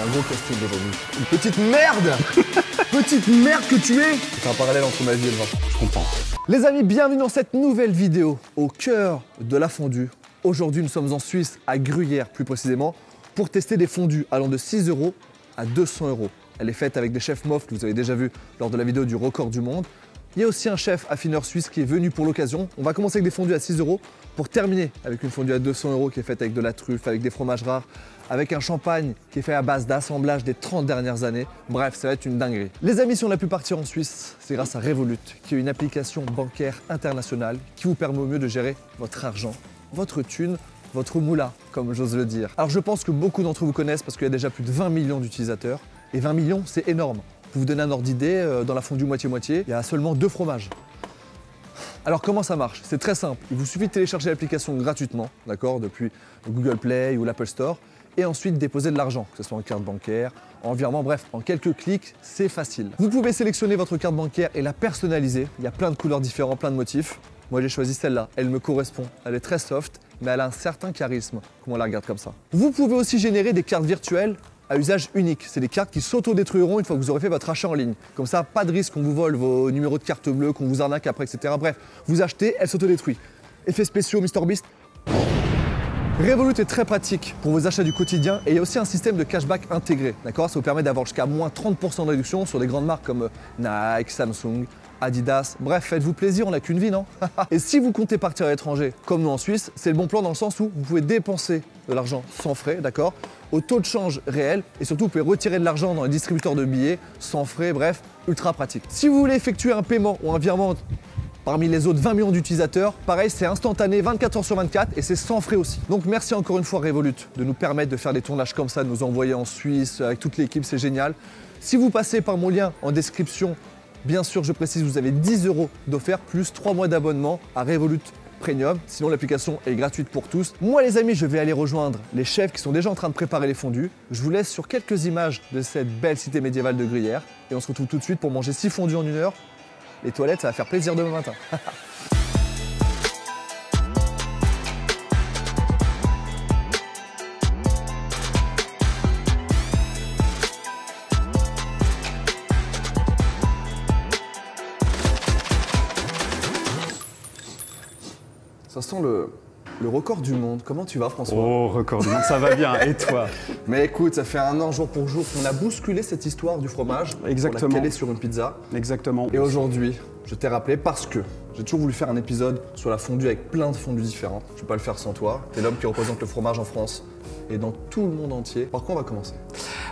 Un gros casting aujourd'hui. Une petite merde Petite merde que tu es C'est un parallèle entre ma vie et le vin. Je comprends. Les amis, bienvenue dans cette nouvelle vidéo au cœur de la fondue. Aujourd'hui, nous sommes en Suisse, à Gruyère plus précisément, pour tester des fondues allant de 6 euros à 200 euros. Elle est faite avec des chefs MOF que vous avez déjà vu lors de la vidéo du record du monde. Il y a aussi un chef affineur suisse qui est venu pour l'occasion. On va commencer avec des fondues à 6 euros pour terminer avec une fondue à 200 euros qui est faite avec de la truffe, avec des fromages rares, avec un champagne qui est fait à base d'assemblage des 30 dernières années. Bref, ça va être une dinguerie. Les amis, si on a pu partir en Suisse, c'est grâce à Revolut, qui est une application bancaire internationale qui vous permet au mieux de gérer votre argent, votre thune, votre moula, comme j'ose le dire. Alors je pense que beaucoup d'entre vous connaissent parce qu'il y a déjà plus de 20 millions d'utilisateurs. Et 20 millions, c'est énorme. Pour vous donner un ordre d'idée, euh, dans la fondue moitié-moitié, il y a seulement deux fromages. Alors comment ça marche? C'est très simple. Il vous suffit de télécharger l'application gratuitement, d'accord, depuis Google Play ou l'Apple Store, et ensuite déposer de l'argent, que ce soit en carte bancaire, en virement, bref, en quelques clics, c'est facile. Vous pouvez sélectionner votre carte bancaire et la personnaliser. Il y a plein de couleurs différentes, plein de motifs. Moi j'ai choisi celle-là, elle me correspond. Elle est très soft, mais elle a un certain charisme, comme on la regarde comme ça. Vous pouvez aussi générer des cartes virtuelles à usage unique. C'est des cartes qui s'auto-détruiront une fois que vous aurez fait votre achat en ligne. Comme ça, pas de risque qu'on vous vole vos numéros de carte bleue, qu'on vous arnaque après, etc. Bref, vous achetez, elle s'auto-détruit. Effets spéciaux, MrBeast. Revolut est très pratique pour vos achats du quotidien et il y a aussi un système de cashback intégré. D'accord? Ça vous permet d'avoir jusqu'à moins 30% de réduction sur des grandes marques comme Nike, Samsung, Adidas. Bref, faites-vous plaisir, on n'a qu'une vie, non? Et si vous comptez partir à l'étranger, comme nous en Suisse, c'est le bon plan dans le sens où vous pouvez dépenser de l'argent sans frais, d'accord? Au taux de change réel et surtout vous pouvez retirer de l'argent dans les distributeurs de billets sans frais, bref, ultra pratique. Si vous voulez effectuer un paiement ou un virement Parmi les autres 20 millions d'utilisateurs, pareil, c'est instantané 24 heures sur 24 et c'est sans frais aussi. Donc merci encore une fois Revolut de nous permettre de faire des tournages comme ça, de nous envoyer en Suisse avec toute l'équipe, c'est génial. Si vous passez par mon lien en description, bien sûr, je précise, vous avez 10 euros d'offert plus 3 mois d'abonnement à Revolut Premium. Sinon, l'application est gratuite pour tous. Moi, les amis, je vais aller rejoindre les chefs qui sont déjà en train de préparer les fondus. Je vous laisse sur quelques images de cette belle cité médiévale de Gruyère. Et on se retrouve tout de suite pour manger 6 fondus en une heure les toilettes, ça va faire plaisir demain matin. Ça sent le, le record du monde. Comment tu vas, François Oh, record du monde, ça va bien. Et toi Mais écoute, ça fait un an jour pour jour qu'on a bousculé cette histoire du fromage. Exactement. On l'a sur une pizza. Exactement. Et aujourd'hui, je t'ai rappelé parce que j'ai toujours voulu faire un épisode sur la fondue avec plein de fondues différentes. Je ne vais pas le faire sans toi. Tu es l'homme qui représente le fromage en France et dans tout le monde entier. Par quoi on va commencer?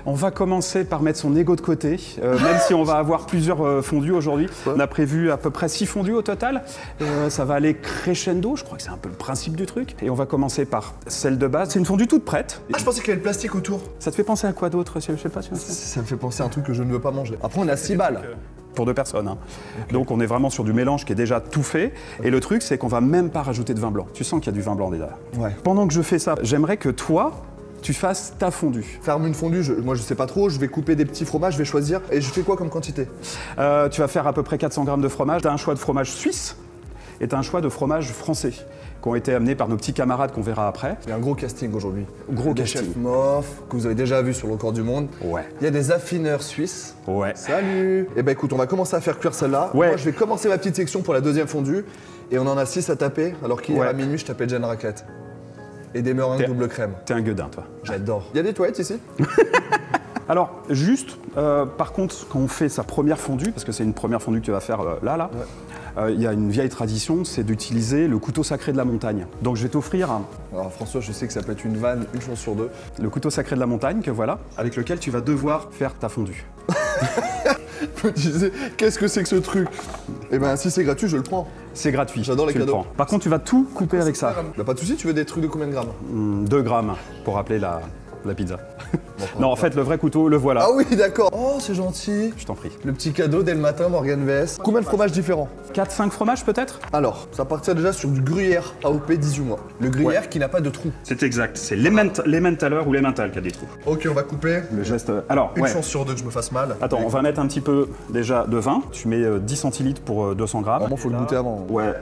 On va commencer par mettre son ego de côté, euh, même si on va avoir plusieurs euh, fondues aujourd'hui. On a prévu à peu près 6 fondues au total. Euh, ça va aller crescendo, je crois que c'est un peu le principe du truc. Et on va commencer par celle de base. C'est une fondue toute prête. Ah, je pensais qu'il y avait le plastique autour. Ça te fait penser à quoi d'autre Je sais pas. Ça me fait penser à un truc que je ne veux pas manger. Après, on a 6 balles pour deux personnes. Hein. Donc on est vraiment sur du mélange qui est déjà tout fait. Et le truc, c'est qu'on va même pas rajouter de vin blanc. Tu sens qu'il y a du vin blanc déjà. Ouais. Pendant que je fais ça, j'aimerais que toi, tu fasses ta fondue. Faire une fondue, moi je sais pas trop, je vais couper des petits fromages, je vais choisir. Et je fais quoi comme quantité? Euh, Tu vas faire à peu près 400 grammes de fromage. Tu as un choix de fromage suisse et tu as un choix de fromage français qui ont été amenés par nos petits camarades qu'on verra après. Il y a un gros casting aujourd'hui. Gros des casting. chefs MOF, que vous avez déjà vu sur le corps du monde. Ouais. Il y a des affineurs suisses. Ouais. Salut Eh ben écoute, on va commencer à faire cuire celle-là. Ouais. Moi, je vais commencer ma petite section pour la deuxième fondue. Et on en a 6 à taper, alors qu'hier Ouais. à minuit, je tapais déjà une raclette. Et des meringues double crème. T'es un gueudin, toi. J'adore. Il y a des toilettes ici Alors, juste, euh, par contre, quand on fait sa première fondue, parce que c'est une première fondue que tu vas faire euh, là, là, euh, il y a une vieille tradition, c'est d'utiliser le couteau sacré de la montagne. Donc je vais t'offrir un- Alors François, je sais que ça peut être une vanne une chance sur deux. le couteau sacré de la montagne, que voilà, avec lequel tu vas devoir faire ta fondue. Disais, qu'est-ce que c'est que ce truc? Eh ben si c'est gratuit, je le prends. C'est gratuit. J'adore les tu le cadeaux. prends. Par contre, tu vas tout couper avec ça. Bah pas de soucis, tu veux des trucs de combien de grammes? 2 grammes pour rappeler la, la pizza. Bon, non, en fait, le vrai couteau, le voilà. Ah oui, d'accord. Oh, c'est gentil. Je t'en prie. Le petit cadeau dès le matin, Morgan VS. Combien de fromages différents 4-5 fromages peut-être Alors, ça partir déjà sur du gruyère AOP 18 mois. Le gruyère qui n'a pas de trou. C'est exact. C'est l'emmentaler ou l'emmental qui a des trous. Ok, on va couper. Le geste. euh, Alors, Une ouais. chance sur deux que je me fasse mal. Attends, on va mettre un petit peu déjà de vin. Tu mets euh, 10 centilitres pour euh, 200 grammes. Vraiment, faut le goûter avant. Ouais.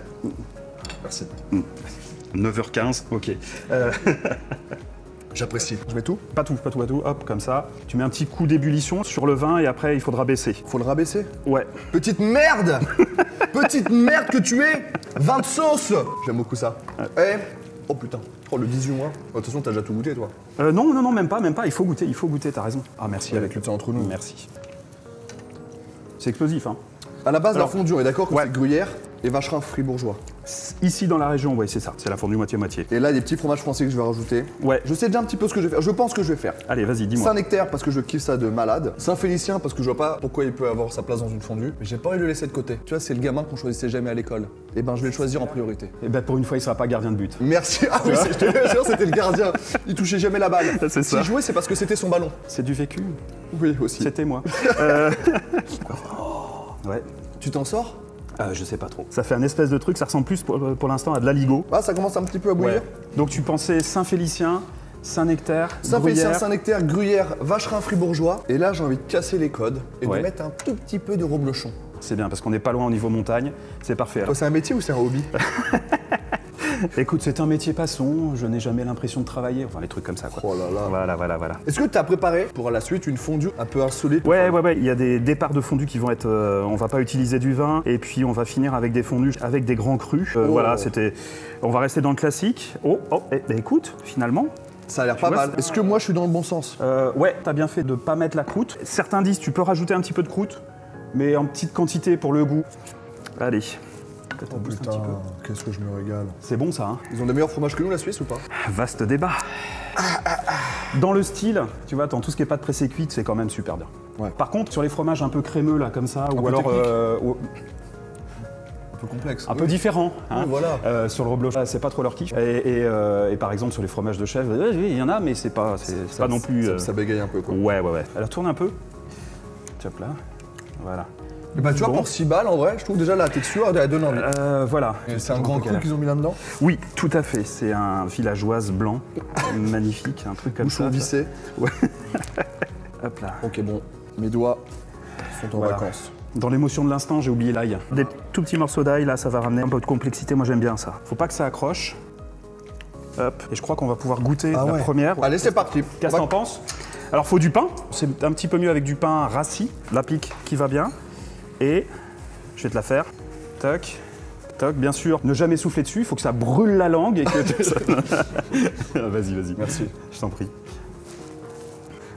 Merci. 9h15, ok. Euh, J'apprécie. Je mets tout Pas tout, pas tout, pas tout. Hop, comme ça. Tu mets un petit coup d'ébullition sur le vin et après il faudra baisser. Faut le rabaisser Ouais. Petite merde Petite merde que tu es 20 sauces J'aime beaucoup ça. Eh Oh putain. Oh le 18 mois. Oh, De toute façon, t'as déjà tout goûté toi. Euh, non, non, non, même pas, même pas. Il faut goûter, il faut goûter, t'as raison. Ah, merci. Avec le temps entre nous. Merci. C'est explosif, hein. À la base, Alors- la fondue, on est d'accord que Ouais. c'est gruyère et vacherin fribourgeois. Ici dans la région, ouais, c'est ça. C'est la fondue moitié-moitié. Et là, des petits fromages français que je vais rajouter. Ouais. Je sais déjà un petit peu ce que je vais faire. Je pense que je vais faire. Allez, vas-y, dis-moi. Saint-Nectaire parce que je kiffe ça de malade. Saint-Félicien parce que je vois pas pourquoi il peut avoir sa place dans une fondue. Mais j'ai pas envie de le laisser de côté. Tu vois, c'est le gamin qu'on choisissait jamais à l'école. Et ben, je vais le choisir en priorité. Et ben pour une fois, il sera pas gardien de but. Merci. Ah oui, je te jure, c'était le gardien. Il touchait jamais la balle. C'est ça. S'il jouait, c'est parce que c'était son ballon. C'est du vécu. Oui, aussi. C'était moi. Euh, ouais. Tu t'en sors? Euh, je sais pas trop. Ça fait un espèce de truc, ça ressemble plus pour, pour l'instant à de l'aligot. Ah, ça commence un petit peu à bouillir. Donc tu pensais Saint-Félicien, Saint-Nectaire, Saint-Félicien. Saint-Nectaire, gruyère, vacherin fribourgeois. Et là, j'ai envie de casser les codes et Ouais. de mettre un tout petit peu de reblochon. C'est bien parce qu'on n'est pas loin au niveau montagne. C'est parfait. Toi, c'est un métier ou c'est un hobby? Écoute, c'est un métier passion. Je n'ai jamais l'impression de travailler. Enfin, les trucs comme ça, quoi. Oh là là. Voilà, voilà, voilà. Est-ce que tu as préparé pour la suite une fondue un peu insolite Ouais, ouais, ouais. Il y a des départs de fondue qui vont être. euh, on va pas utiliser du vin et puis on va finir avec des fondues avec des grands crus. Euh, Oh. Voilà, c'était. On va rester dans le classique. Oh, oh. Eh, ben, écoute, finalement. Ça a l'air pas vois, mal. Est-ce que moi, je suis dans le bon sens? Euh, ouais, t'as bien fait de pas mettre la croûte. Certains disent tu peux rajouter un petit peu de croûte, mais en petite quantité pour le goût. Allez. Peut-être booste un petit peu. qu'est-ce que je me régale. C'est bon ça, hein Ils ont des meilleurs fromages que nous, la Suisse ou pas? Vaste débat. Dans le style, tu vois, dans tout ce qui est pâte pressée cuite, c'est quand même super bien. Ouais. Par contre, sur les fromages un peu crémeux là, comme ça, ou alors euh, Un peu complexe. un peu différent, hein. Oui, voilà. Euh, sur le rebloch, c'est pas trop leur kiff. Et, et, euh, et par exemple sur les fromages de chèvre, euh, oui, il y en a, mais c'est pas, c'est pas non plus. Ça, euh, ça bégaye un peu, quoi. Ouais, ouais, ouais. Alors tourne un peu. Hop là. Voilà. Et bah, tu vois, Bon. pour 6 balles, en vrai, je trouve déjà la texture, elle donne envie. Euh, voilà. Et c'est un grand cru qu'ils ont mis là-dedans? Oui, tout à fait. C'est un villageoise blanc, magnifique, un truc comme Bouchon ça. vissé. Hop là. Ok, bon. Mes doigts sont en Voilà. vacances. Dans l'émotion de l'instant, j'ai oublié l'ail. Des tout petits morceaux d'ail, là, ça va ramener un peu de complexité. Moi, j'aime bien ça. Faut pas que ça accroche. Hop. Et je crois qu'on va pouvoir goûter Ah la ouais. première. Allez, c'est parti. Qu'est-ce que t'en penses? Alors, faut du pain. C'est un petit peu mieux avec du pain rassis, la pique qui va bien. Et je vais te la faire. Toc. Toc, bien sûr, ne jamais souffler dessus, il faut que ça brûle la langue et que. vas-y, vas-y. Merci. Je t'en prie.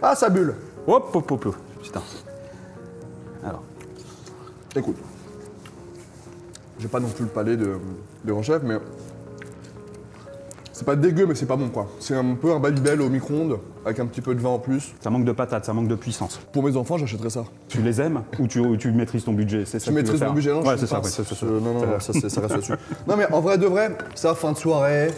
Ah, ça bulle Hop, hop, hop, hop. Putain. Alors. Écoute. J'ai pas non plus le palais de, de grand chef, mais. C'est pas dégueu, mais c'est pas bon quoi. C'est un peu un Babybel au micro-ondes, avec un petit peu de vin en plus. Ça manque de patates, ça manque de puissance. Pour mes enfants, j'achèterais ça. Tu les aimes ou tu, ou tu maîtrises ton budget? C'est ça Tu que veux maîtrises faire mon budget, non? Ouais, je c'est ça, ouais, c'est ça. Euh, Non, non, non, ça, c'est- ça reste là-dessus. Non, mais en vrai de vrai, ça, fin de soirée,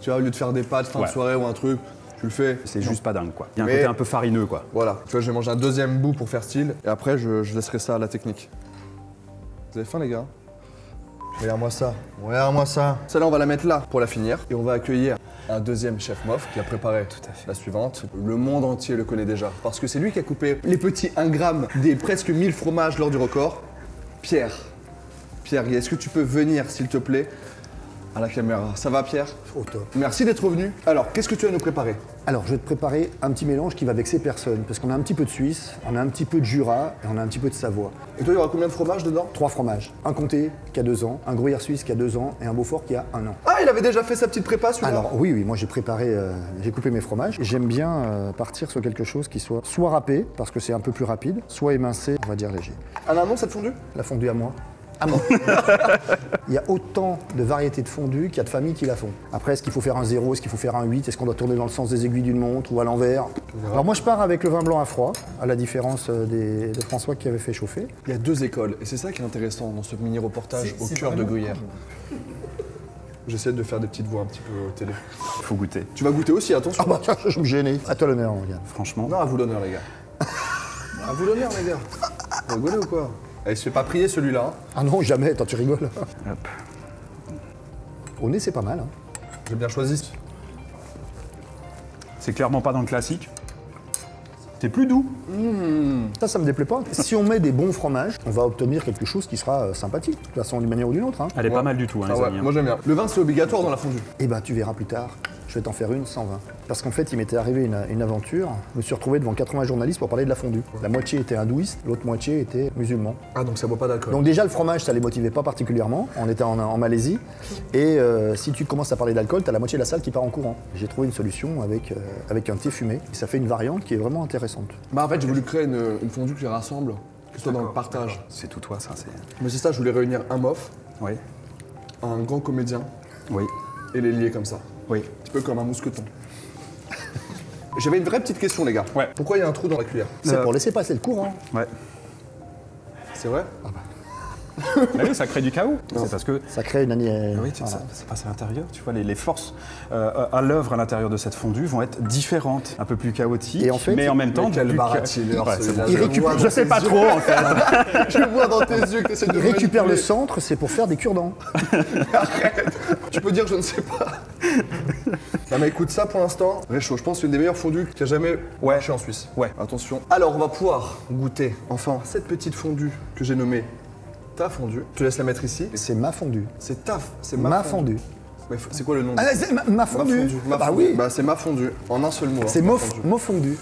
tu vois, au lieu de faire des pâtes, fin Ouais. de soirée ou un truc, tu le fais. C'est juste pas dingue, quoi. Il y a un Mais- côté un peu farineux, quoi. Voilà, tu vois, je vais manger un deuxième bout pour faire style, et après, je, je laisserai ça à la technique. Vous avez faim, les gars? Regarde-moi ça, regarde-moi ça. Celle-là, on va la mettre là pour la finir, et on va accueillir un deuxième chef mof qui a préparé la suivante. Le monde entier le connaît déjà, parce que c'est lui qui a coupé les petits 1 gramme des presque 1000 fromages lors du record. Pierre. Pierre, est-ce que tu peux venir, s'il te plaît, à la caméra Ça va, Pierre Au top. Merci d'être venu. Alors, qu'est-ce que tu vas nous préparer Alors, je vais te préparer un petit mélange qui va vexer personne, parce qu'on a un petit peu de Suisse, on a un petit peu de Jura et on a un petit peu de Savoie. Et toi, il y aura combien de fromages dedans Trois fromages. Un comté qui a deux ans, un gruyère suisse qui a deux ans et un Beaufort qui a un an. Ah, il avait déjà fait sa petite prépa, celui-là Alors oui, oui, moi j'ai préparé, euh, j'ai coupé mes fromages. J'aime bien euh, partir sur quelque chose qui soit soit râpé, parce que c'est un peu plus rapide, soit émincé, on va dire léger. Un anon, cette fondue La fondue à moi. À moi. Il y a autant de variétés de fondue qu'il y a de familles qui la font. Après, est-ce qu'il faut faire un 0, est-ce qu'il faut faire un 8, est-ce qu'on doit tourner dans le sens des aiguilles d'une montre ou à l'envers? Alors moi je pars avec le vin blanc à froid, à la différence euh, des- de François qui avait fait chauffer. Il y a deux écoles, et c'est ça qui est intéressant dans ce mini-reportage au cœur de Gruyère. J'essaie de faire des petites voix un petit peu télé. Faut goûter. Tu vas goûter aussi, attention. Ah bah tiens, je me gênais. À toi l'honneur, mon gars. Franchement. Non, à vous l'honneur, les gars. à vous l'honneur, les gars. Vous rigolez ou quoi? Eh, Il se fait pas prier, celui-là. hein. Ah non, jamais, attends, tu rigoles. Hop. Au nez, c'est pas mal. hein. J'ai bien choisi. C'est clairement pas dans le classique. C'est plus doux. Ça, ça me déplaît pas. Si on met des bons fromages, on va obtenir quelque chose qui sera euh, sympathique, de toute façon, d'une manière ou d'une autre. hein. Elle est Ouais. pas mal du tout, hein, Ah les ouais, amis. hein. moi j'aime bien. Le vin, c'est obligatoire dans la fondue. Et bah, tu verras plus tard. Je vais t'en faire une 120. Parce qu'en fait, il m'était arrivé une, une aventure. Je me suis retrouvé devant 80 journalistes pour parler de la fondue. La moitié était hindouiste, l'autre moitié était musulman. Ah, donc ça boit pas d'alcool. Donc déjà, le fromage, ça les motivait pas particulièrement. On était en, en Malaisie. Et euh, si tu commences à parler d'alcool, tu as la moitié de la salle qui part en courant. J'ai trouvé une solution avec, euh, avec un thé fumé. Et ça fait une variante qui est vraiment intéressante. Bah, en fait, j'ai voulu créer une, une fondue qui rassemble, que ce soit dans le partage. C'est tout toi, ça. Mais c'est ça, je voulais réunir un mof, Oui. un grand comédien Oui. et les lier comme ça. Oui. Un petit peu comme un mousqueton. J'avais une vraie petite question, les gars. Ouais. Pourquoi il y a un trou dans la cuillère? C'est Euh. pour laisser passer le courant. Ouais. C'est vrai? Bah oui, ça crée du chaos. C'est parce que. Ça crée une année. Ah Oui, ça, ça passe à l'intérieur. Tu vois, les, les forces euh, à l'œuvre à l'intérieur de cette fondue vont être différentes, un peu plus chaotiques, Et en fait- mais en même temps. Mais quel baratineur, Ouais. Il je le récupère- vois je dans sais tes pas yeux. trop, en fait. Je le vois dans tes yeux que t'essaies de Il récupère le centre, c'est pour faire des cure-dents. Tu peux dire je ne sais pas. non mais écoute ça pour l'instant, réchaud. Je pense que c'est une des meilleures fondues qui a jamais Ouais. marché en Suisse. Ouais. Attention. Alors on va pouvoir goûter enfin cette petite fondue que j'ai nommée ta fondue. Je te laisse la mettre ici. C'est ma fondue. C'est taf, c'est Ma, ma, fondue. C'est quoi le nom Ah, c'est ma, ma fondue? Ma bah oui. Bah c'est ma fondue, en un seul mot. hein, c'est ma mo, fondue.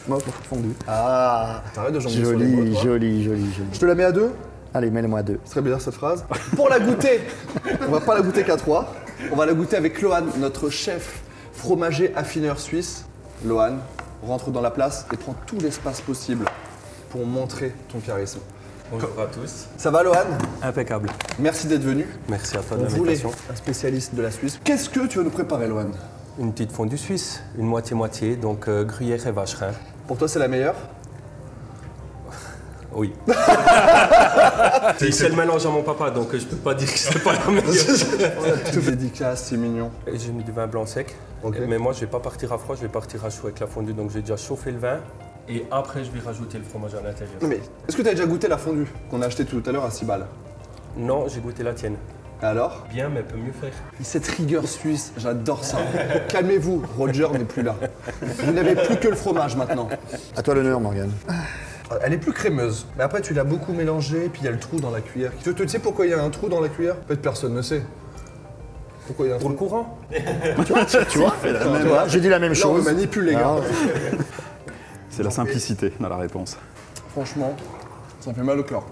Ah, T'arrêtes de jongler joli, joli, joli, joli. Je te la mets à deux? Allez, mets-le-moi deux. C'est très bizarre cette phrase. Pour la goûter, on va pas la goûter qu'à trois. On va la goûter avec Lohan, notre chef fromager affineur suisse. Lohan, rentre dans la place et prend tout l'espace possible pour montrer ton charisme. Bonjour à tous. Ça va Lohan? Impeccable. Merci d'être venu. Merci à toi de l'invitation. un spécialiste de la Suisse. Qu'est-ce que tu vas nous préparer Lohan? Une petite fondue suisse, une moitié-moitié, donc euh, gruyère et vacherin. Pour toi c'est la meilleure? Oui. c'est le mélange à mon papa, donc euh, je peux pas dire que c'est pas la meilleure. Tout dédicace, c'est mignon. Et J'ai mis du vin blanc sec, mais moi je vais pas partir à froid, je vais partir à chaud avec la fondue, donc j'ai déjà chauffé le vin et après je vais rajouter le fromage à l'intérieur. Non mais, est-ce que tu as déjà goûté la fondue qu'on a achetée tout à l'heure à 6 balles Non, j'ai goûté la tienne. Alors Bien, mais peut mieux faire. Cette rigueur suisse, j'adore ça. Calmez-vous, Roger n'est plus là. Vous n'avez plus que le fromage maintenant. À toi l'honneur, Morgane. Elle est plus crémeuse. Mais après, tu l'as beaucoup mélangée, puis il y a le trou dans la cuillère. Tu, tu sais pourquoi il y a un trou dans la cuillère fait, personne ne sait. Pourquoi il y a un Pour trou le courant? Tu vois, tu vois, tu vois, j'ai dit la même Là, on me chose. manipule, les gars. C'est la simplicité dans la réponse. Franchement, ça me fait mal au cœur.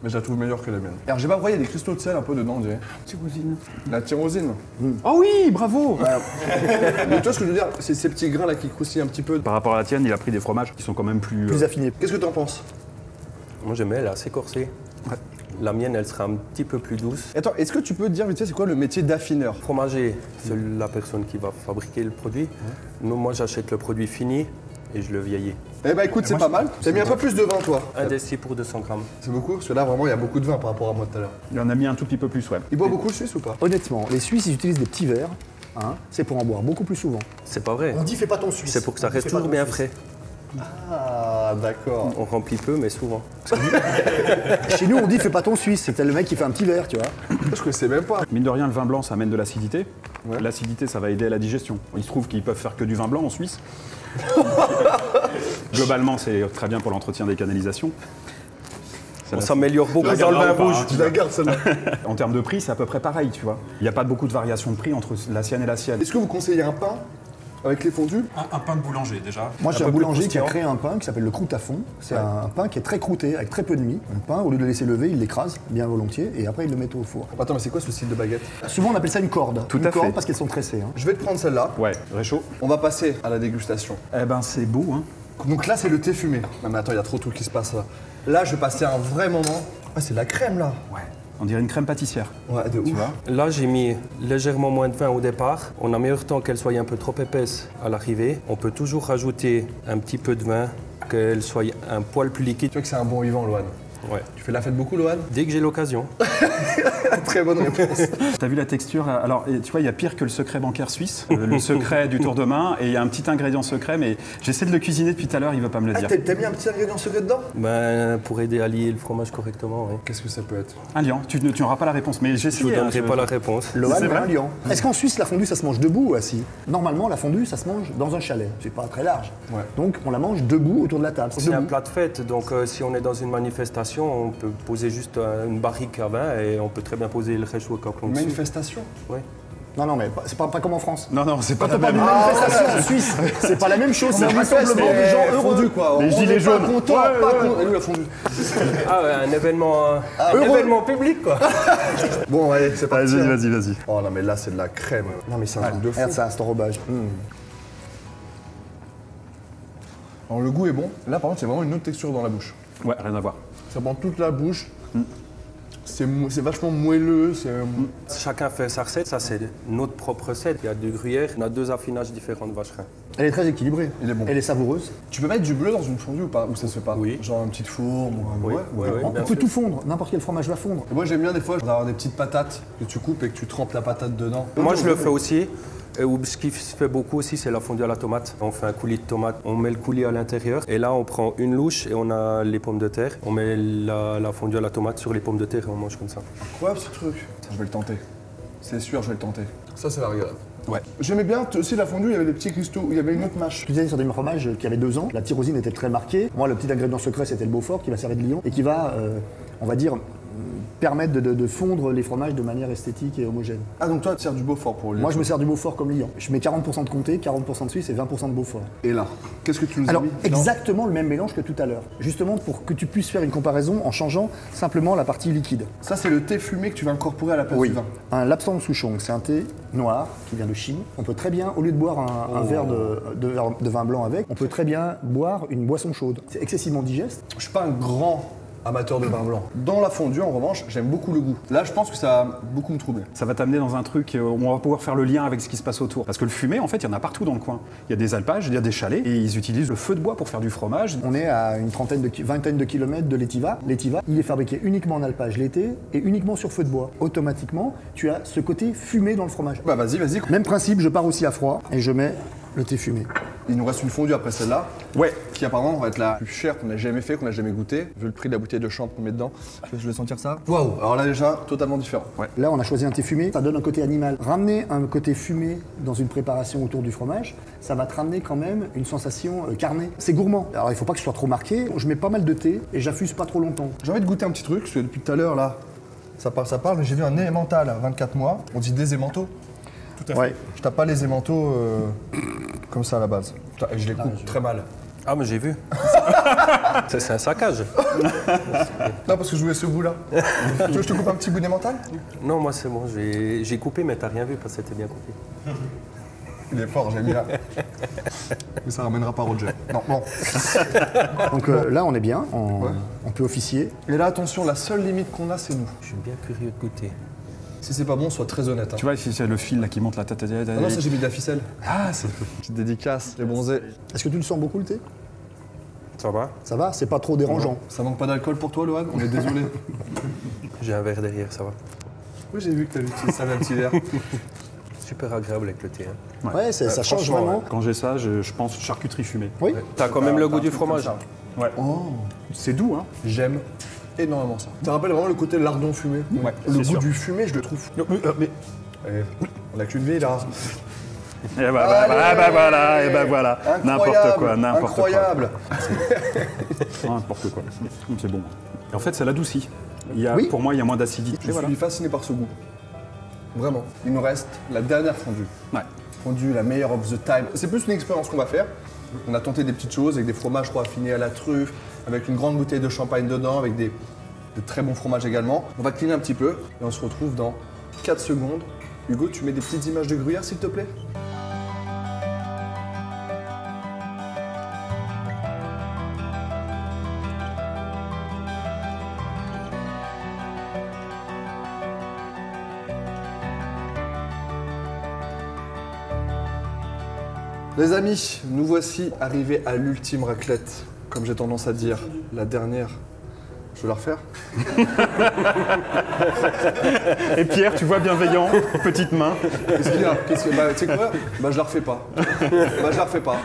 Mais je la trouve meilleure que la mienne. Alors, j'ai pas vrai, il y a des cristaux de sel un peu dedans, on dirait. Tyrosine. La tyrosine. Oh oui, bravo Mais tu vois ce que je veux dire C'est ces petits grains là qui croustillent un petit peu. Par rapport à la tienne, il a pris des fromages qui sont quand même plus. plus euh, affiné. Qu'est-ce que t'en penses? Moi j'aimais, elle est assez corsée. La mienne, elle sera un petit peu plus douce. Attends, est-ce que tu peux te dire vite fait c'est quoi le métier d'affineur? Fromager, c'est la personne qui va fabriquer le produit. Nous, moi, j'achète le produit fini et je le vieillis. Eh bah écoute, c'est pas mal. T'as mis un peu plus de vin, toi. Un desti pour 200 grammes. C'est beaucoup Parce que là, vraiment, il y a beaucoup de vin par rapport à moi tout à l'heure. Il en a mis un tout petit peu plus, ouais. Il boit beaucoup le Suisse ou pas? Honnêtement, les Suisses, ils utilisent des petits verres. hein, c'est pour en boire beaucoup plus souvent. C'est pas vrai. On dit fais pas ton Suisse. C'est pour que ça reste toujours bien frais. Ah, d'accord. On remplit peu, mais souvent. Chez nous, on dit fais pas ton Suisse. C'était le mec qui fait un petit verre, tu vois. Je connaissais même pas. Mine de rien, le vin blanc, ça amène de l'acidité. Ouais. L'acidité, ça va aider à la digestion. Il se trouve qu'ils peuvent faire que du vin blanc en Suisse. Globalement, c'est très bien pour l'entretien des canalisations. Ça On s'améliore beaucoup dans le vin rouge. hein, Tu la gardes celle-là. En termes de prix, c'est à peu près pareil, tu vois. Il n'y a pas beaucoup de variation de prix entre la sienne et la sienne. Est-ce que vous conseillez un pain avec les fondus Un, pain de boulanger, déjà. Moi, j'ai un boulanger qui a créé un pain qui s'appelle le croûte à fond. C'est un pain qui est très croûté, avec très peu de mie. Un pain, au lieu de le laisser lever, il l'écrase bien volontiers et après, il le met au four. Attends, mais c'est quoi ce style de baguette? Souvent, on appelle ça une corde. Tout une à corde fait. parce qu'elles sont tressées. hein. Je vais te prendre celle-là. Ouais, réchaud. On va passer à la dégustation. Eh ben, c'est beau, hein. Donc là, c'est le thé fumé. Non, mais attends, il y a trop de trucs qui se passent là. Là, je vais passer un vrai moment. Ah, c'est de la crème là. Ouais. On dirait une crème pâtissière. Ouais, de ouf. Tu vois? Là, j'ai mis légèrement moins de vin au départ. On a meilleur temps qu'elle soit un peu trop épaisse à l'arrivée. On peut toujours rajouter un petit peu de vin, qu'elle soit un poil plus liquide. Tu vois que c'est un bon vivant, Lohan. Ouais. Tu fais la fête beaucoup, Lohan? Dès que j'ai l'occasion. Très bonne réponse. T'as vu la texture Alors, et tu vois, il y a pire que le secret bancaire suisse, euh, le secret du tour de main, et il y a un petit ingrédient secret, mais j'essaie de le cuisiner depuis tout à l'heure, il veut pas me le Ah, dire. t'as t'as mis un petit ingrédient secret dedans? Ben, pour aider à lier le fromage correctement, oui. Qu'est-ce que ça peut être? Un lion, tu n'auras pas la réponse, mais j'ai Je vous hein, donnerai pas la réponse. Lohan, C'est un lion. Est-ce qu'en Suisse, la fondue, ça se mange debout ou assis Normalement, la fondue, ça se mange dans un chalet. C'est pas très large. Ouais. Donc, on la mange debout autour de la table. C'est un plat de fête, donc euh, si on est dans une manifestation, on peut poser juste euh, une barrique à vin et on peut très bien poser le réchaud au capron dessus. Manifestation Oui. Non, non, mais pas- c'est pas, pas comme en France. Non, non, c'est pas Quand la même. d'une manifestation en Suisse, c'est pas la même chose, c'est un rassemblement de gens heureux. Fondu, quoi. Les On gilets jaunes. Pas content, Ouais, pas ouais, la fondue. Ah ouais, un événement, un événement public quoi. Bon, allez, c'est parti. Vas-y, hein. vas-y, vas-y. Oh non, mais là, c'est de la crème. Non, mais c'est un truc de fou. Regarde ça, c'est enrobage. Alors, le goût est bon. Là, par contre, c'est vraiment une autre texture dans la bouche. Ouais, rien à voir. Ça prend toute la bouche. C'est vachement moelleux. Euh, Chacun fait sa recette, ça c'est notre propre recette. Il y a du gruyère, on a deux affinages différents de vacherin. Elle est très équilibrée. Il est bon. Elle est savoureuse. Tu peux mettre du bleu dans une fondue ou pas? Ou ça se fait pas? Oui. Genre une petite fourme ou un. Oui, ouais, ouais. on peut sûr. tout fondre, n'importe quel fromage va fondre. Et moi, j'aime bien des fois d'avoir des petites patates que tu coupes et que tu trempes la patate dedans. Moi je le fais aussi. Et où- ce qui se fait beaucoup aussi, c'est la fondue à la tomate. On fait un coulis de tomate, on met le coulis à l'intérieur. Et là, on prend une louche et on a les pommes de terre. On met la, la fondue à la tomate sur les pommes de terre et on mange comme ça. Quoi ce truc? Je vais le tenter. C'est sûr, je vais le tenter. Ça, c'est la rigolade. Ouais. J'aimais bien aussi la fondue, il y avait des petits cristaux, il y avait une autre mâche. Je disais sur des fromages qui avaient deux ans, la tyrosine était très marquée. Moi, le petit ingrédient secret, c'était le Beaufort qui va servir de Lyon et qui va, euh, on va dire, permettre de, de- de fondre les fromages de manière esthétique et homogène. Ah, donc toi, tu sers du Beaufort pour le Moi, je me sers du Beaufort comme Lyon. Je mets 40% de comté, 40% de Suisse et 20% de Beaufort. Et là, qu'est-ce que tu nous Alors, as mis exactement le même mélange que tout à l'heure. Justement pour que tu puisses faire une comparaison en changeant simplement la partie liquide. Ça, c'est le thé fumé que tu vas incorporer à la place du vin. Un Lapsang Souchong, c'est un thé noir qui vient de Chine. On peut très bien, au lieu de boire un, un Oh. verre de, de verre de vin blanc avec, on peut très bien boire une boisson chaude. C'est excessivement digeste. Je suis pas un grand amateur de vin blanc. Dans la fondue, en revanche, j'aime beaucoup le goût. Là, je pense que ça va beaucoup me troubler. Ça va t'amener dans un truc euh, où on va pouvoir faire le lien avec ce qui se passe autour. Parce que le fumé, en fait, il y en a partout dans le coin. Il y a des alpages, il y a des chalets, et ils utilisent le feu de bois pour faire du fromage. On est à une trentaine de vingtaine de kilomètres de l'étiva. L'étiva, il est fabriqué uniquement en alpage l'été et uniquement sur feu de bois. Automatiquement, tu as ce côté fumé dans le fromage. Bah, vas-y, vas-y. Même principe, je pars aussi à froid et je mets le thé fumé. Il nous reste une fondue après celle-là, Ouais. qui apparemment va être la plus chère qu'on ait jamais fait, qu'on a jamais goûté, vu le prix de la bouteille de champ qu'on met dedans. Je vais- Je vais sentir ça. Waouh Alors là, déjà, totalement différent. Là, on a choisi un thé fumé, ça donne un côté animal. Ramener un côté fumé dans une préparation autour du fromage, ça va te ramener quand même une sensation euh, carnée. C'est gourmand. Alors, il faut pas que ce soit trop marqué. Je mets pas mal de thé et j'affuse pas trop longtemps. J'ai envie de goûter un petit truc, parce que depuis tout à l'heure, là, ça parle, ça parle, mais j'ai vu un émental à 24 mois. On dit des émentaux Tout à fait. Ouais. Je tape pas les émentaux euh, comme ça à la base. Putain, Et je les coupe très mal. Ah mais j'ai vu. Ça, c'est un saccage. Non, parce que je voulais ce goût-là. tu veux que je te coupe un petit bout d'émental Non, moi c'est bon, j'ai j'ai coupé mais t'as rien vu parce que c'était bien coupé. Il est fort, j'ai mis là. Mais ça ramènera pas Roger. Non, bon. Donc euh, là, on est bien, on, Ouais. on peut officier. Et là, attention, la seule limite qu'on a, c'est nous. Je suis bien curieux de goûter. Si c'est pas bon, sois très honnête. hein. Tu vois, ici, c'est le fil là qui monte la tête. Ah non, ça j'ai mis de la ficelle. Ah, c'est. Petite dédicace, les bronzés. Est-ce que tu le sens beaucoup le thé? Ça va? Ça va C'est pas trop dérangeant. Ça manque pas d'alcool pour toi, Lohan On est désolé. J'ai un verre derrière, ça va. Oui, j'ai vu que t'avais utilisé ça un petit verre. Super agréable avec le thé. hein. Ouais, c'est- ça change franchement, vraiment. Quand j'ai ça, je, je pense charcuterie fumée. Oui. T'as quand même le goût du fromage. Ouais. C'est doux, hein J'aime énormément ça. Ça rappelle vraiment le côté lardon fumé. Ouais, le goût sûr. du fumé, je le trouve. mais. Eh, on a qu'une vie là. Et bah, bah, bah, bah, voilà, et bah voilà. N'importe quoi, n'importe quoi. Incroyable. N'importe quoi. C'est bon. Et en fait, ça l'adoucit. Il y a, Oui. Pour moi, il y a moins d'acidité. Je voilà. suis fasciné par ce goût. Vraiment. Il nous reste la dernière fondue. Ouais. Fondue, la meilleure of the time. C'est plus une expérience qu'on va faire. On a tenté des petites choses avec des fromages affinés à la truffe, avec une grande bouteille de champagne dedans, avec des, de très bons fromages également. On va cleaner un petit peu et on se retrouve dans 4 secondes. Hugo, tu mets des petites images de gruyère s'il te plaît Les amis, nous voici arrivés à l'ultime raclette. Comme j'ai tendance à dire, la dernière. Je vais la refaire Et Pierre, tu vois bienveillant, petite main. Qu'est-ce qu'il y a? Qu'est-ce que- bah, Tu sais quoi? Bah je la refais pas. Bah je la refais pas.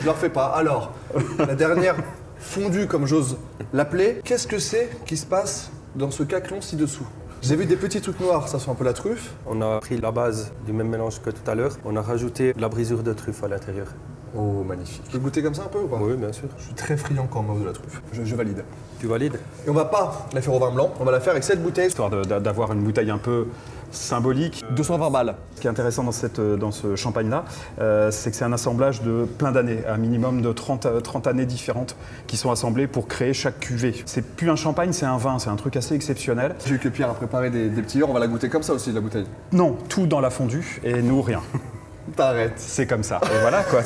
Je la refais pas. Alors, la dernière fondue, comme j'ose l'appeler, qu'est-ce que c'est qui se passe dans ce caclon ci-dessous? J'ai vu des petits trucs noirs, ça sent un peu la truffe. On a pris la base du même mélange que tout à l'heure. On a rajouté de la brisure de truffe à l'intérieur. Oh, magnifique. Je peux goûter comme ça un peu ou pas? Oui, bien sûr. Je suis très friand quand même de la truffe. Je, je valide. Tu valides? Et on va pas la faire au vin blanc, on va la faire avec cette bouteille. Histoire d'avoir une bouteille un peu symbolique. 220 balles. Ce qui est intéressant dans, cette, euh, dans ce champagne-là, euh, c'est que c'est un assemblage de plein d'années, un minimum de 30, euh, 30 années différentes qui sont assemblées pour créer chaque cuvée. C'est plus un champagne, c'est un vin, c'est un truc assez exceptionnel. J'ai vu que Pierre a préparé des, des petits verres, on va la goûter comme ça aussi, la bouteille. Non, tout dans la fondue et nous rien. T'arrêtes. C'est comme ça. Et voilà quoi.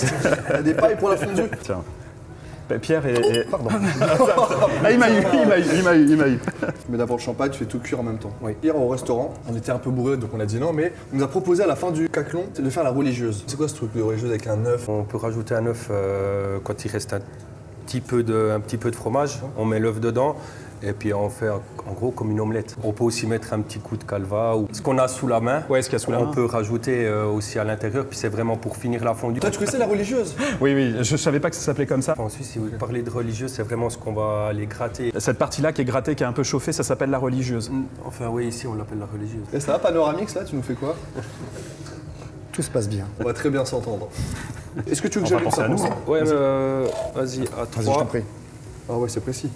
Il y a des pailles pour la fondue. Tiens. Bah, Pierre et. et- Pardon. ah, il m'a eu, il m'a eu, il m'a eu, il m'a eu. Mais d'abord le champagne, tu fais tout cuire en même temps. Oui. Hier au restaurant, on était un peu bourré donc on a dit non, mais on nous a proposé à la fin du caclon de faire la religieuse. C'est quoi ce truc de religieuse avec un œuf? On peut rajouter un œuf euh, quand il reste un petit peu de, un petit peu de fromage. On met l'œuf dedans et puis on fait en gros comme une omelette. On peut aussi mettre un petit coup de calva ou ce qu'on a sous la main. Ouais, ce qu'il y a sous la on main. peut rajouter euh, aussi à l'intérieur. Puis c'est vraiment pour finir la fondue. Toi tu connaissais la religieuse? Oui, oui, je savais pas que ça s'appelait comme ça. En Suisse, si vous parlez de religieux, c'est vraiment ce qu'on va aller gratter. Cette partie-là qui est grattée, qui est un peu chauffée, ça s'appelle la religieuse. Enfin oui, ici on l'appelle la religieuse. Et ça va, Panoramix là, tu nous fais quoi? Tout se passe bien. On va très bien s'entendre. Est-ce que tu veux que On j'allume penser ça à nous. Ouais, euh, vas-y, à Vas-y, je t'en prie. Ah ouais, c'est précis.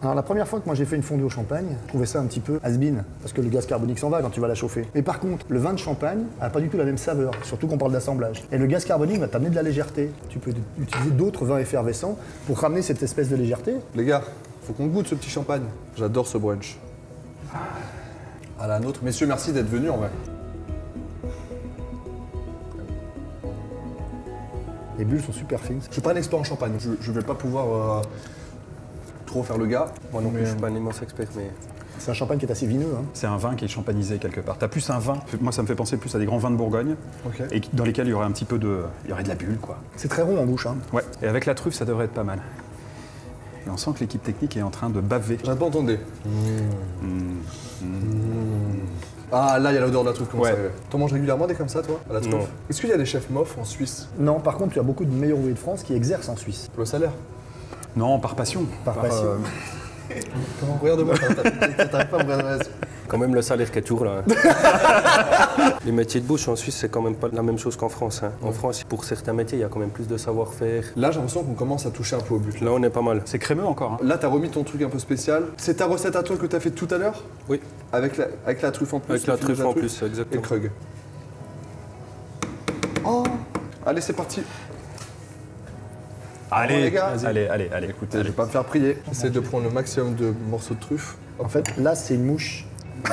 Alors la première fois que moi j'ai fait une fondue au champagne, je trouvais ça un petit peu has-been, parce que le gaz carbonique s'en va quand tu vas la chauffer. Mais par contre, le vin de champagne a pas du tout la même saveur, surtout qu'on parle d'assemblage. Et le gaz carbonique va t'amener de la légèreté. Tu peux utiliser d'autres vins effervescents pour ramener cette espèce de légèreté. Les gars, faut qu'on goûte ce petit champagne. J'adore ce brunch. À la nôtre. Messieurs, merci d'être venus en vrai. Les bulles sont super fines. Je suis pas un expert en champagne. Je, je vais pas pouvoir euh, trop faire le gars. Moi non plus, Mais, je suis pas un immense expert, mais C'est un champagne qui est assez vineux. hein. C'est un vin qui est champanisé quelque part. T'as plus un vin, moi ça me fait penser plus à des grands vins de Bourgogne, Ok. et dans lesquels il y aurait un petit peu de. Il y aurait de la bulle, quoi. C'est très rond en bouche. hein. Ouais, et avec la truffe, ça devrait être pas mal. Et on sent que l'équipe technique est en train de baver. J'ai pas entendu. Ah là, il y a l'odeur de la truffe. Comment Ouais. T'en manges régulièrement des comme ça, toi À la truffe? Est-ce qu'il y a des chefs mofs en Suisse? Non, par contre, tu as beaucoup de meilleurs ouvriers de France qui exercent en Suisse. Le salaire? Non, par passion. Par passion. euh, Comment Regarde-moi, t'as- t'arrives pas à me regarder. quand même le salaire qui est toujours là. hein. Les métiers de bouche en Suisse, c'est quand même pas la même chose qu'en France. hein. En France, pour certains métiers, il y a quand même plus de savoir-faire. Là, j'ai l'impression qu'on commence à toucher un peu au but. Là, on est pas mal. c'est crémeux encore. hein. Là, t'as remis ton truc un peu spécial. C'est ta recette à toi que t'as fait tout à l'heure? Oui, avec la, avec la truffe en plus avec la truffe en plus, Et exactement. Krug. Oh Allez, c'est parti. Allez, les gars, allez, allez, allez, écoutez. Je vais pas me faire prier. J'essaie de prendre le maximum de morceaux de truffe. En fait, là, c'est une mouche.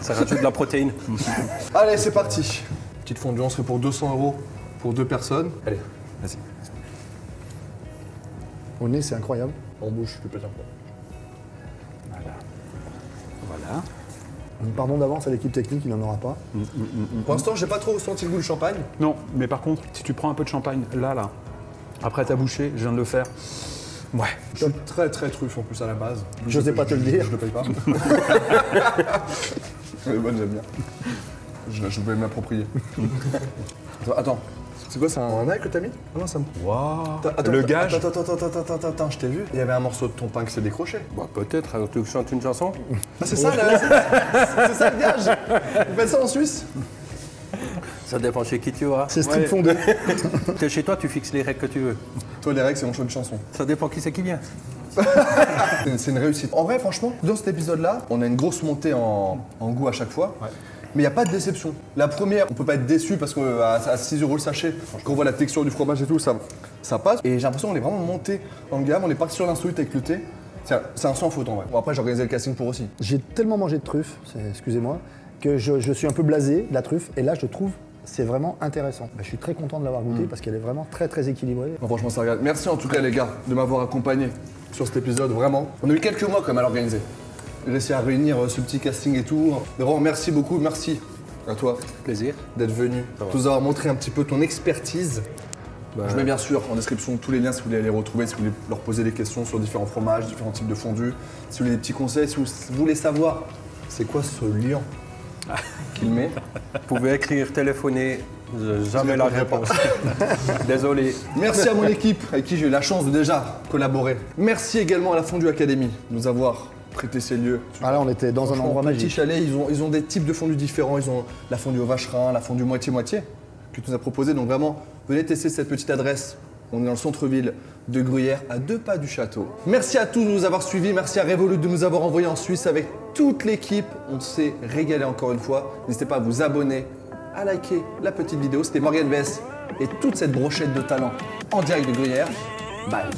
Ça rajoute de la protéine. Allez, c'est parti. Petite fondue, on serait pour 200 euros pour deux personnes. Allez, Vas-y. Au nez, c'est incroyable. en bouche, je peux pas Voilà. Donc, Pardon d'avance à l'équipe technique, il n'en aura pas. Pour l'instant, j'ai pas trop senti le goût du champagne. Non, mais par contre, si tu prends un peu de champagne, là, là, après ta bouchée, je viens de le faire. Ouais. Je suis très très truffe en plus à la base. J'osais pas te le dire. Je le paye pas. Elle est bonne, j'aime bien. Je, je voulais m'approprier. Attends. C'est quoi, c'est un œil que t'as mis? Ah non, ça me. Waouh. Le gage. Attends, attends, attends, attends, attends, attends, je t'ai vu. Il y avait un morceau de ton pain qui s'est décroché. Bah, peut-être, alors tu veux que je chante une chanson? Ah, c'est ça, là, c'est c'est ça le gage Vous faites ça en Suisse? Ça dépend chez qui tu vas. C'est street fondé. T'es chez toi, tu fixes les règles que tu veux. Toi, les règles, c'est mon choix de chanson. Ça dépend qui c'est qui vient. C'est- une réussite. En vrai, franchement, dans cet épisode-là, on a une grosse montée en, en goût à chaque fois. Mais il n'y a pas de déception. La première, on peut pas être déçu parce qu'à 6 euros le sachet, quand on voit la texture du fromage et tout, ça, ça passe. Et j'ai l'impression qu'on est vraiment monté en gamme. On est parti sur l'insolite avec le thé. C'est un, sans faute en vrai. Bon, après, j'ai organisé le casting pour aussi. J'ai tellement mangé de truffes, excusez-moi, que je, je suis un peu blasé de la truffe. Et là, je trouve c'est vraiment intéressant. Ben, je suis très content de l'avoir goûté parce qu'elle est vraiment très très équilibrée. Bon, franchement, ça regarde. Merci en tout cas, les gars, de m'avoir accompagné sur cet épisode. Vraiment. On a eu quelques mois quand même à l'organiser. J'ai réussi à réunir euh, ce petit casting et tout. Mais vraiment, merci beaucoup. Merci à toi Plaisir. d'être venu, de nous avoir montré un petit peu ton expertise. Bah, Je mets bien sûr en description tous les liens si vous voulez les retrouver, si vous voulez leur poser des questions sur différents fromages, différents types de fondus, si vous voulez des petits conseils, si vous voulez savoir c'est quoi ce lion qu'il met. Vous pouvez écrire, téléphoner, jamais la réponse. Désolé. Merci à mon équipe avec qui j'ai eu la chance de déjà collaborer. Merci également à la Fondue Academy de nous avoir prêté ces lieux. Ah là, on était dans un endroit petit magique. chalet, ils ont, ils ont des types de fondus différents. Ils ont la fondue au vacherin, la fondue moitié-moitié que tu nous as proposé. Donc vraiment, venez tester cette petite adresse. On est dans le centre-ville de Gruyère, à deux pas du château. Merci à tous de nous avoir suivis. Merci à Revolut de nous avoir envoyés en Suisse avec toute l'équipe. On s'est régalé encore une fois. N'hésitez pas à vous abonner, à liker la petite vidéo. C'était Morgan Vess et toute cette brochette de talent en direct de Gruyère. Bye